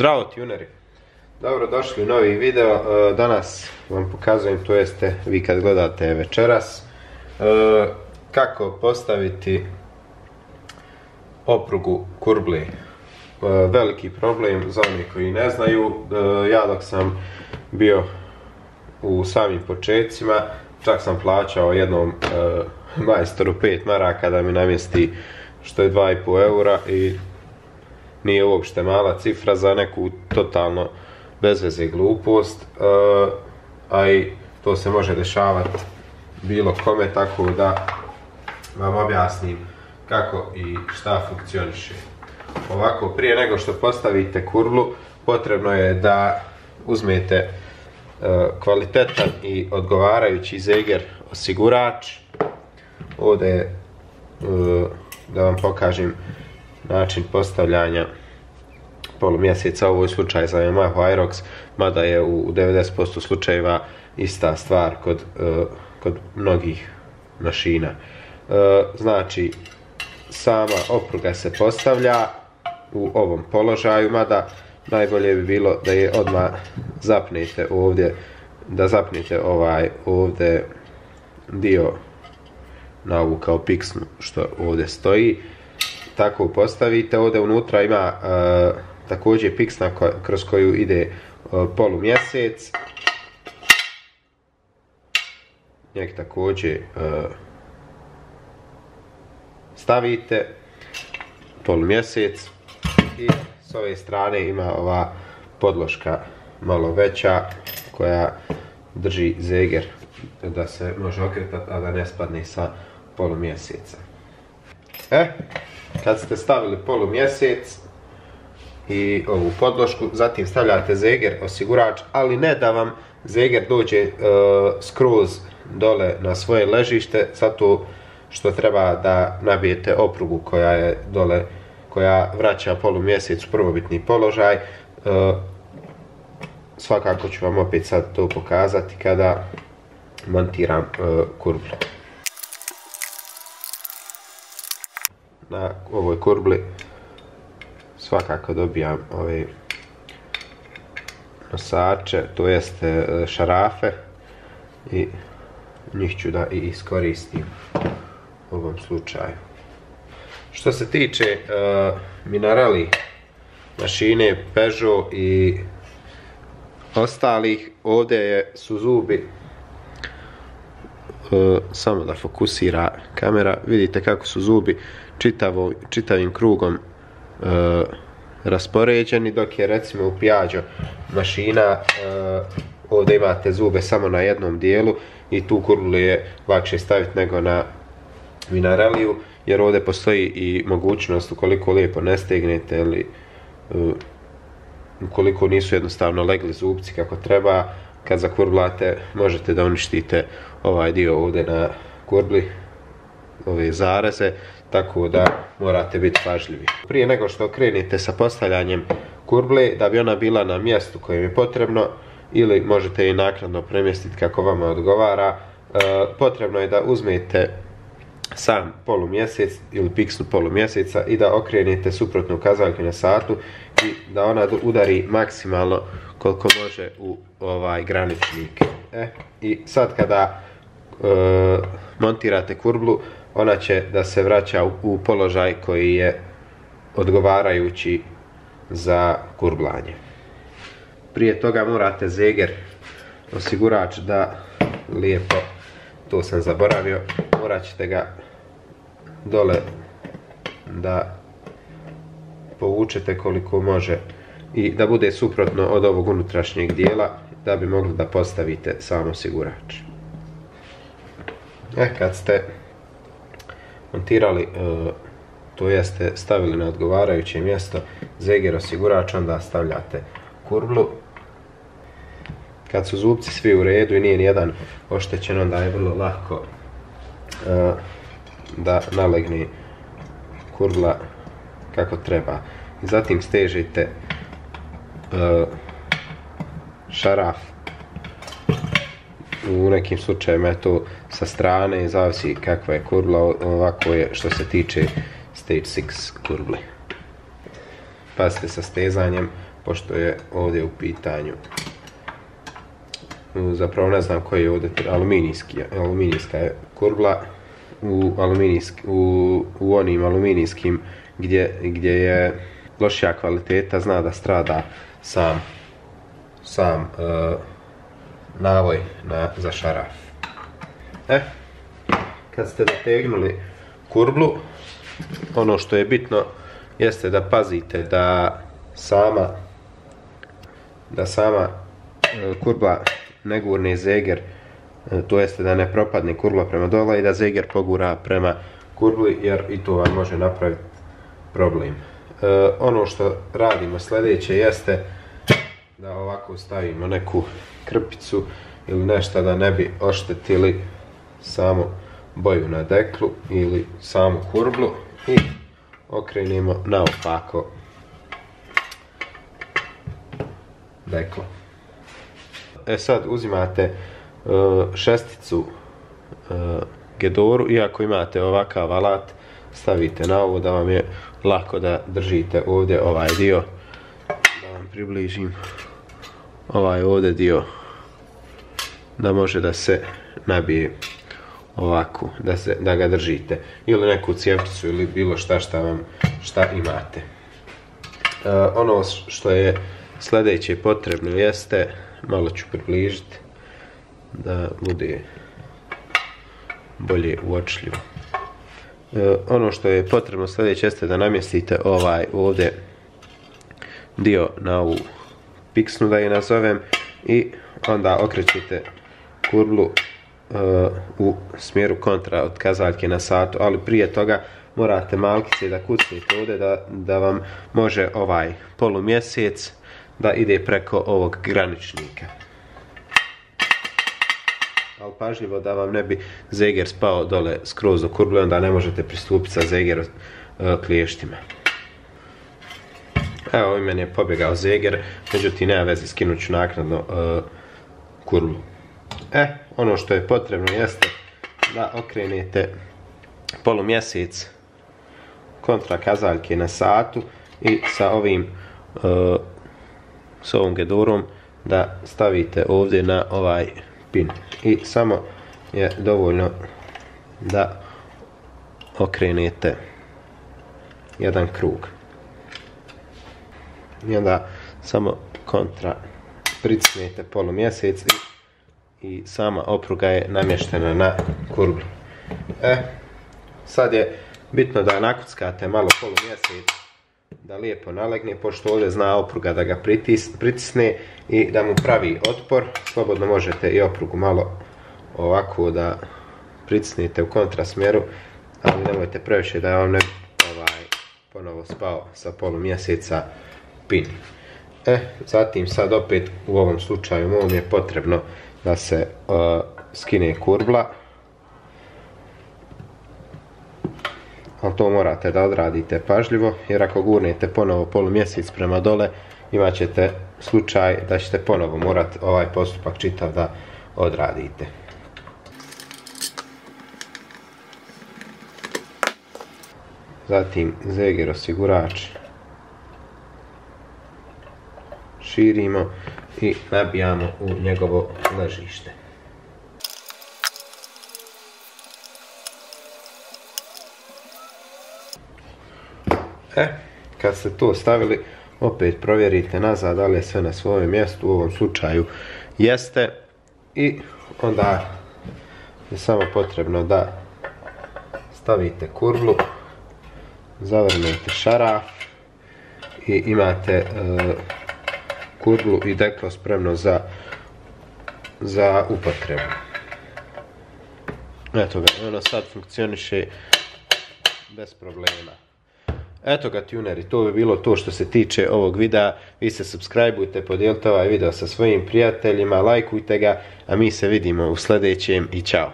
Zdravo tuneri! Dobro došli u novi video. E, danas vam pokazujem, to jeste vi kad gledate večeras, e, kako postaviti oprugu kurbli. E, veliki problem za oni koji ne znaju. Ja dok sam bio u samim početcima, čak sam plaćao jednom majstoru 5 maraka da mi namjesti što je 2,5 eura i nije uopšte mala cifra za neku totalno bezveze glupost, uh, a i to se može dešavati bilo kome, tako da vam objasnim kako i šta funkcioniše. Ovako, prije nego što postavite kurlu, potrebno je da uzmete uh, kvalitetan i odgovarajući zeger osigurač. Ovdje je, uh, da vam pokažem, način postavljanja polumjeseca, ovo je slučaj za Yamaha Aerox, mada je u 90% slučajeva ista stvar kod, kod mnogih mašina. Uh, znači, sama opruga se postavlja u ovom položaju, mada najbolje bi bilo da je odmah zapnete ovdje, da zapnete ovaj ovdje dio na ovu kao piksnu što ovdje stoji tako postavite. Ovdje unutra ima uh, također piksna kroz koju ide uh, polumjesec. Njeg također uh, stavite polumjesec i s ove strane ima ova podloška malo veća koja drži zeger da se može okretati, a da ne spadne sa polumjeseca. E, kad ste stavili polumjesec i ovu podlošku, zatim stavljate zeger, osigurač, ali ne da vam zeger dođe uh, skroz dole na svoje ležište, zato što treba da nabijete oprugu koja je dole, koja vraća polumjesec u prvobitni položaj. Uh, svakako ću vam opet sad to pokazati kada montiram uh, kurblu. Na ovoj kurbli svakako dobijam ove nosače, to jeste e, šarafe i njih ću da i iskoristim u ovom slučaju. Što se tiče uh, Minarelli mašine Peugeot i ostalih, ovdje je, su zubi uh, samo da fokusira kamera, vidite kako su zubi čitavo, čitavim krugom uh, raspoređeni, dok je recimo u Piaggio mašina, uh, ovdje imate zube samo na jednom dijelu i tu kurlu je lakše staviti nego na Minareliju, jer ovdje postoji i mogućnost ukoliko lijepo ne stegnete ili uh, ukoliko nisu jednostavno legli zubci kako treba, kad zakurblate možete da uništite ovaj dio ovdje na kurbli, ove zareze, tako da morate biti pažljivi. Prije nego što krenete sa postavljanjem kurble, da bi ona bila na mjestu kojem je potrebno, ili možete i naknadno premjestiti kako vama odgovara, e, potrebno je da uzmete sam polumjesec ili piksnu polumjeseca i da okrenete suprotnu kazaljku na satu i da ona udari maksimalno koliko može u ovaj graničnik. E, I sad kada e, montirate kurblu, ona će da se vraća u, položaj koji je odgovarajući za kurblanje. Prije toga morate zeger osigurač da lijepo, to sam zaboravio, morat ćete ga dole da povučete koliko može i da bude suprotno od ovog unutrašnjeg dijela da bi mogli da postavite samo osigurač. E, kad ste montirali, e, to jeste stavili na odgovarajuće mjesto zeger osigurač, onda stavljate kurblu. Kad su zubci svi u redu i nije nijedan oštećen, onda je vrlo lako e, da nalegne kurbla kako treba. Zatim stežite e, šaraf u nekim slučajima je to sa strane, zavisi kakva je kurbla, ovako je što se tiče stage 6 kurble. Pazite sa stezanjem, pošto je ovdje u pitanju zapravo ne znam koji je ovdje aluminijska je kurbla u, onim aluminijskim gdje, je lošija kvaliteta zna da strada sam sam uh, navoj na, za šaraf. E, kad ste nategnuli kurblu, ono što je bitno jeste da pazite da sama da sama e, kurbla ne gurne zeger e, to jeste da ne propadne kurbla prema dole i da zeger pogura prema kurbli jer i to vam može napraviti problem. E, ono što radimo sljedeće jeste da ovako stavimo neku krpicu ili nešto da ne bi oštetili samu boju na deklu ili samu kurblu i okrenimo naopako deklo. E sad uzimate uh, šesticu uh, gedoru i ako imate ovakav alat stavite na ovo da vam je lako da držite ovdje ovaj dio da vam približim ovaj ovdje dio da može da se nabije ovako, da, se, da ga držite. Ili neku cijepčicu ili bilo šta šta vam šta imate. E, ono što je sljedeće potrebno jeste, malo ću približiti da bude bolje uočljivo. E, ono što je potrebno sljedeće jeste da namjestite ovaj ovdje dio na ovu piksnu da je nazovem i onda okrećete kurblu uh, u smjeru kontra od kazaljke na satu, ali prije toga morate malkice da kucnete ovdje da, da vam može ovaj polumjesec da ide preko ovog graničnika. Ali pažljivo da vam ne bi zeger spao dole skroz do kurble, onda ne možete pristupiti sa zeger uh, kliještima. Evo, ovim meni je pobjegao zeger, međutim nema veze, skinut ću naknadno uh, kurlu. E, ono što je potrebno jeste da okrenete polumjesec kontra kazaljke na satu i sa ovim uh, s ovom gedurom da stavite ovdje na ovaj pin. I samo je dovoljno da okrenete jedan krug. I onda samo kontra pricnete polumjesec i i sama opruga je namještena na kurblu. E, sad je bitno da nakuckate malo polumjesec da lijepo nalegne, pošto ovdje zna opruga da ga pritisne i da mu pravi otpor. Slobodno možete i oprugu malo ovako da pritisnete u kontrasmjeru, ali nemojte previše da vam ne ovaj, ponovo spao sa polumjeseca pin. E, zatim sad opet u ovom slučaju mom je potrebno da se uh, skine kurbla. Ali to morate da odradite pažljivo, jer ako gurnete ponovo polumjesec prema dole, imat ćete slučaj da ćete ponovo morati ovaj postupak čitav da odradite. Zatim zeger osigurač širimo i nabijamo u njegovo ležište. E, kad ste to stavili, opet provjerite nazad da li je sve na svojem mjestu, u ovom slučaju jeste. I onda je samo potrebno da stavite kurlu, zavrnete šaraf i imate e, kurlu i deklo spremno za, za upotrebu. Eto ga, ono sad funkcioniše bez problema. Eto ga tuneri, to bi bilo to što se tiče ovog videa. Vi se subscribeujte, podijelite ovaj video sa svojim prijateljima, lajkujte ga, a mi se vidimo u sljedećem i čao.